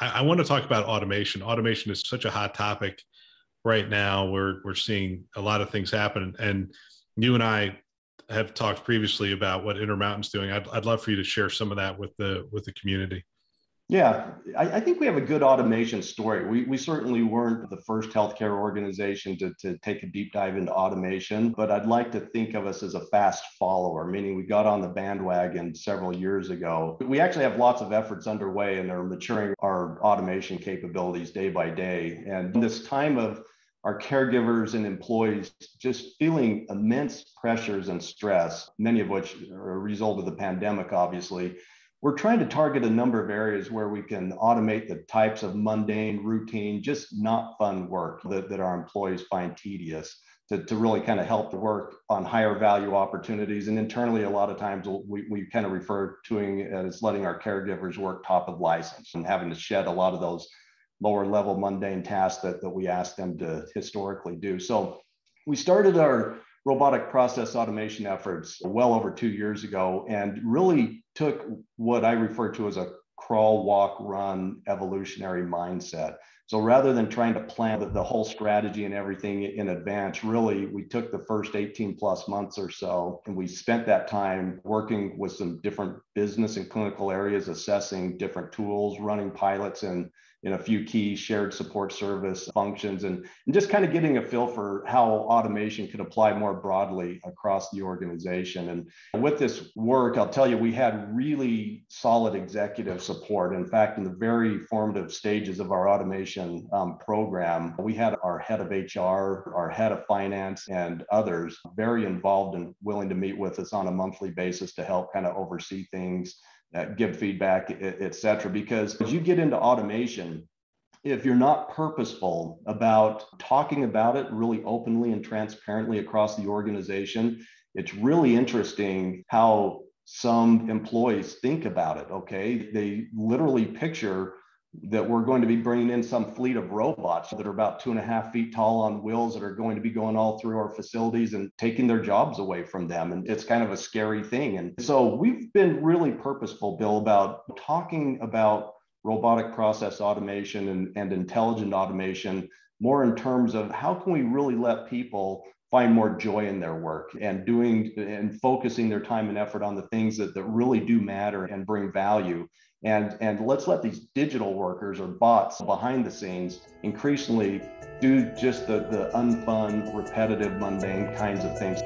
I, I want to talk about automation. Automation is such a hot topic right now. We're we're seeing a lot of things happen, and you and I have talked previously about what Intermountain's doing. I'd, I'd love for you to share some of that with the with the community. Yeah, I, I, think we have a good automation story. We, we certainly weren't the first healthcare organization to, to take a deep dive into automation, but I'd like to think of us as a fast follower, meaning we got on the bandwagon several years ago. We actually have lots of efforts underway and are maturing our automation capabilities day by day. And this time of our caregivers and employees just feeling immense pressures and stress, many of which are a result of the pandemic, obviously we're trying to target a number of areas where we can automate the types of mundane, routine, just not fun work that, that our employees find tedious to, to really kind of help the work on higher value opportunities. And internally, a lot of times we, we kind of refer to it as letting our caregivers work top of license and having to shed a lot of those lower level mundane tasks that, that we ask them to historically do. So we started our robotic process automation efforts well over two years ago and really took what I refer to as a crawl, walk, run evolutionary mindset. So rather than trying to plan the, the, whole strategy and everything in advance, really, we took the first 18 plus months or so and we spent that time working with some different business and clinical areas, assessing different tools, running pilots and in a few key shared support service functions and, and just kind of getting a feel for how automation could apply more broadly across the organization. And with this work, I'll tell you, we had really solid executive support. In fact, in the very formative stages of our automation um, program, we had our head of HR, our head of finance, and others very involved and willing to meet with us on a monthly basis to help kind of oversee things uh, give feedback, et cetera. Because as you get into automation, if you're not purposeful about talking about it really openly and transparently across the organization, it's really interesting how some employees think about it. Okay. They literally picture that we're going to be bringing in some fleet of robots that are about two and a half feet tall on wheels that are going to be going all through our facilities and taking their jobs away from them. And it's kind of a scary thing. And so we've been really purposeful, Bill, about talking about robotic process automation and, and intelligent automation more in terms of how can we really let people find more joy in their work and doing and focusing their time and effort on the things that, that really do matter and bring value and, and let's let these digital workers or bots behind the scenes increasingly do just the, the unfun, repetitive, mundane kinds of things.